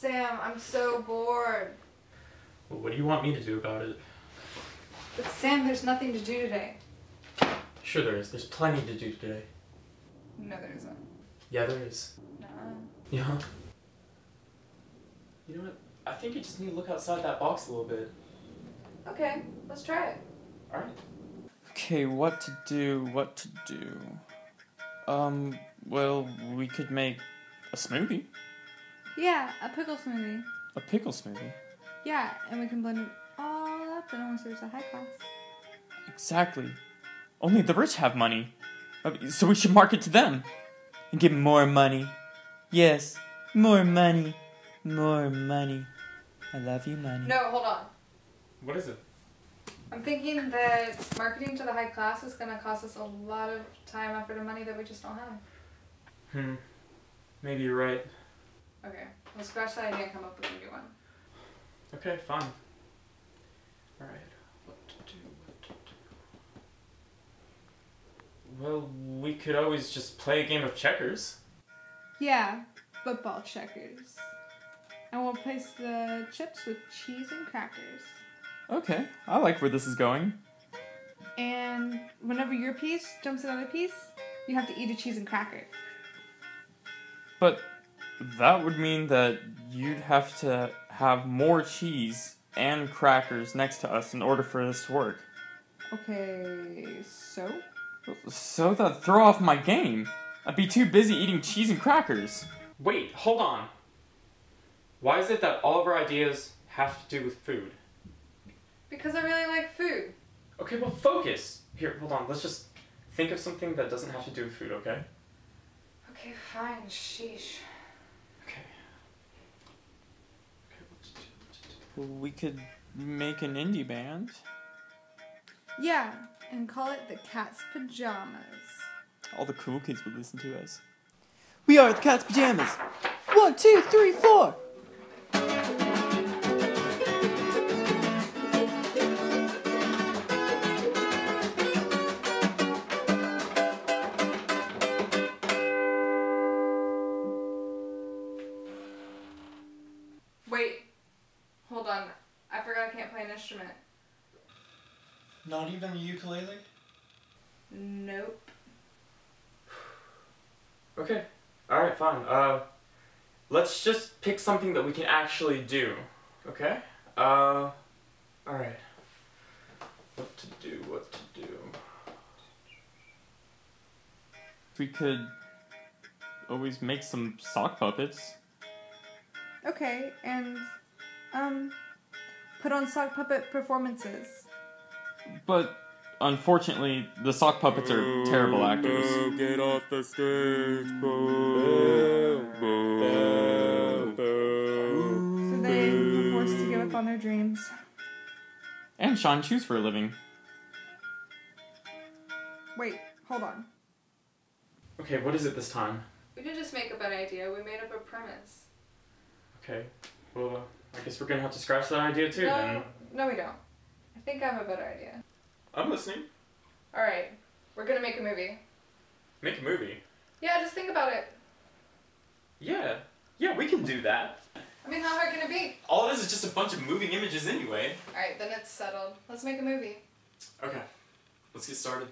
Sam. I'm so bored. Well, what do you want me to do about it? But Sam, there's nothing to do today. Sure there is. There's plenty to do today. No, there isn't. Yeah, there is. No. Yeah. You know what? I think you just need to look outside that box a little bit. Okay, let's try it. Alright. Okay, what to do, what to do. Um, well, we could make a smoothie. Yeah, a pickle smoothie. A pickle smoothie. Yeah, and we can blend it all up and almost serves a high class. Exactly. Only the rich have money. Uh, So we should market to them. And get more money. Yes, more money. More money. I love you, money. No, hold on. What is it? I'm thinking that marketing to the high class is gonna cost us a lot of time, effort, and money that we just don't have. Hmm. Maybe you're right. Okay, we'll scratch that idea and come up with a new one. Okay, fine. Alright. What to do? What to do? Well, we could always just play a game of checkers. Yeah, football checkers. And we'll place the chips with cheese and crackers. Okay, I like where this is going. And whenever your piece jumps another piece, you have to eat a cheese and cracker. But that would mean that you'd have to have more cheese and crackers next to us in order for this to work. Okay, so? So that'd throw off my game. I'd be too busy eating cheese and crackers. Wait, hold on. Why is it that all of our ideas have to do with food? Because I really like food. Okay, well, focus. Here, hold on. Let's just think of something that doesn't have to do with food, okay? Okay, fine, sheesh. Okay. Okay, what to do? What to do? We could make an indie band. Yeah, and call it the Cat's Pajamas. All the cool kids would listen to us. We are the Cat's Pajamas. One, two, three, four. Wait, hold on. I forgot I can't play an instrument. Not even a ukulele? Nope. Okay. Alright, fine. Uh, let's just pick something that we can actually do. Okay? Uh, alright. What to do, what to do. We could always make some sock puppets. Okay, and, um, put on sock puppet performances. But unfortunately, the sock puppets are terrible actors. Get off the stage, So they were forced to give up on their dreams. And Sean shoes for a living. Wait, hold on. Okay, what is it this time? We didn't just make up an idea, we made up a premise. Okay. Well, I guess we're gonna have to scratch that idea too no, then. no, we don't. I think I have a better idea. I'm listening. Alright, we're gonna make a movie. Make a movie. Yeah, just think about it. Yeah. Yeah, we can do that. I mean, how hard can it be? All it is is just a bunch of moving images anyway. Alright, then it's settled. Let's make a movie. Okay. Let's get started.